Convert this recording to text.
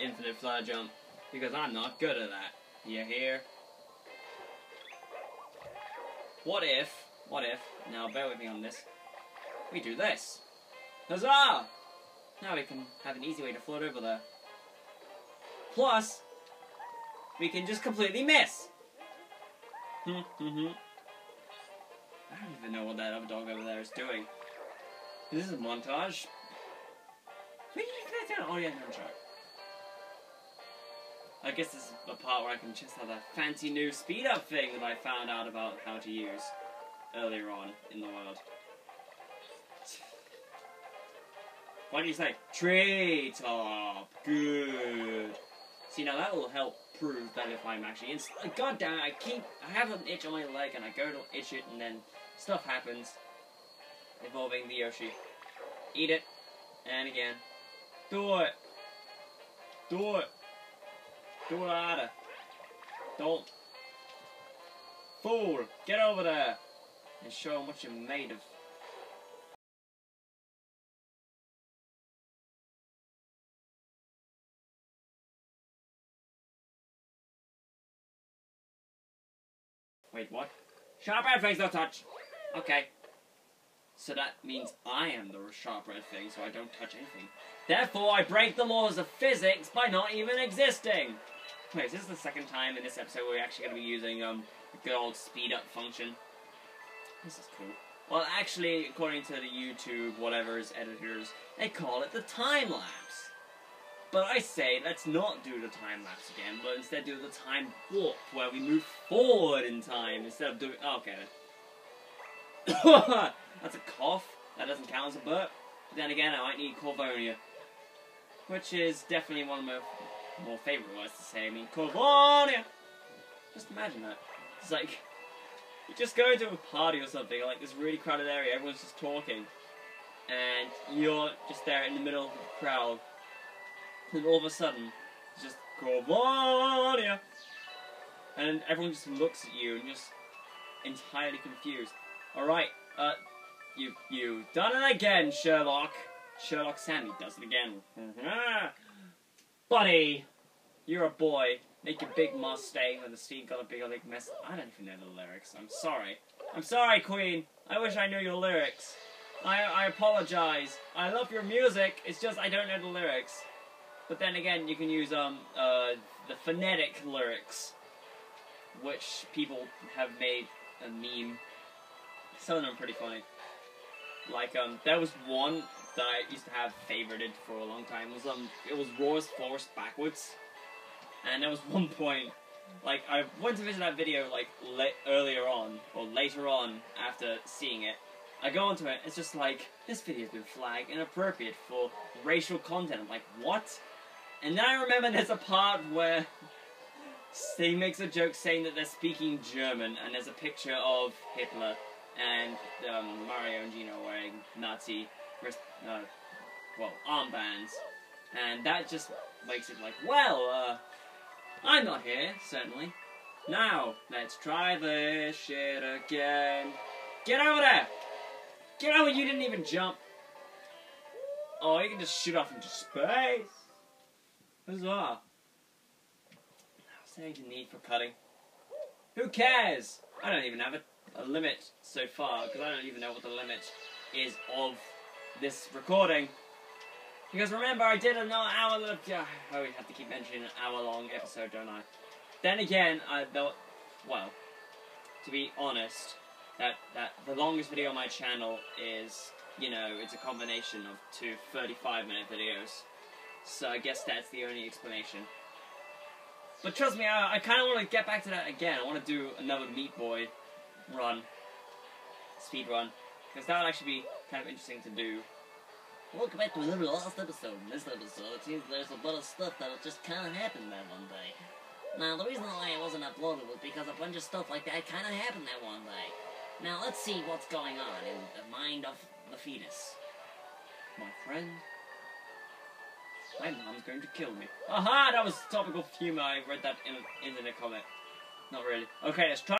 infinite fly jump because I'm not good at that. You hear? What if, what if, now bear with me on this, we do this. Huzzah! Now we can have an easy way to float over there. Plus, we can just completely miss. Hmm, hmm, I don't even know what that other dog over there is doing. This is a montage. Maybe and chart? I guess this is the part where I can just have that fancy new speed up thing that I found out about how to use earlier on in the world. What do you say? Treetop. Good. See, now that will help prove that if I'm actually in. God damn it, I keep. I have an itch on my leg and I go to itch it and then stuff happens involving the Yoshi. Eat it. And again. Do it. Do it. Do it harder. Don't. Fool. Get over there. And show them what you're made of. Wait, what? Sharp red things, no touch! Okay. So that means I am the sharp red thing, so I don't touch anything. Therefore, I break the laws of physics by not even existing! This is the second time in this episode we're actually going to be using um, the good old speed up function. This is cool. Well, actually, according to the YouTube, whatever's editors, they call it the time lapse. But I say, let's not do the time lapse again, but instead do the time warp, where we move forward in time instead of doing. Oh, okay. That's a cough. That doesn't count as a burp. But then again, I might need Corvonia. Which is definitely one of my more favourite words to say. I mean, Corvonia! Just imagine that. It's like, you just go to a party or something, or like this really crowded area, everyone's just talking, and you're just there in the middle of the crowd, and all of a sudden, it's just Corvonia! And everyone just looks at you and just entirely confused. Alright, uh, you, you done it again, Sherlock. Sherlock Sammy does it again. Buddy, you're a boy. Make your big Mustang when the steam got a big like mess. I don't even know the lyrics. I'm sorry. I'm sorry, Queen. I wish I knew your lyrics. I I apologize. I love your music. It's just I don't know the lyrics. But then again, you can use um uh the phonetic lyrics, which people have made a meme. Some of them are pretty funny. Like um, there was one that I used to have favorited for a long time. Was um, it was Roar's Force backwards, and there was one point, like I went to visit that video like earlier on or later on after seeing it. I go onto it, it's just like this video's been flagged inappropriate for racial content. I'm like, what? And then I remember there's a part where he makes a joke saying that they're speaking German, and there's a picture of Hitler and um, Mario and Gino wearing Nazi, uh, well, armbands, and that just makes it like, well, uh, I'm not here, certainly. Now, let's try this shit again. Get over there! Get over, you didn't even jump. Oh, you can just shoot off into space. Huzzah. Is there need for cutting? Who cares? I don't even have a a limit so far, because I don't even know what the limit is of this recording. Because remember, I did an hour long. I always have to keep mentioning an hour long episode, don't I? Then again, I thought, well, to be honest, that that the longest video on my channel is, you know, it's a combination of two 35 minute videos. So I guess that's the only explanation. But trust me, I, I kind of want to get back to that again. I want to do another Meat Boy run, speed run, because that would actually be kind of interesting to do. Welcome back to another last episode. In this episode, it seems there's a lot of stuff that just kind of happened that one day. Now, the reason why it wasn't uploaded was because a bunch of stuff like that kind of happened that one day. Now, let's see what's going on in the mind of the fetus. My friend, my mom's going to kill me. Aha! That was topical humor. I read that in an internet comment. Not really. Okay, let's try.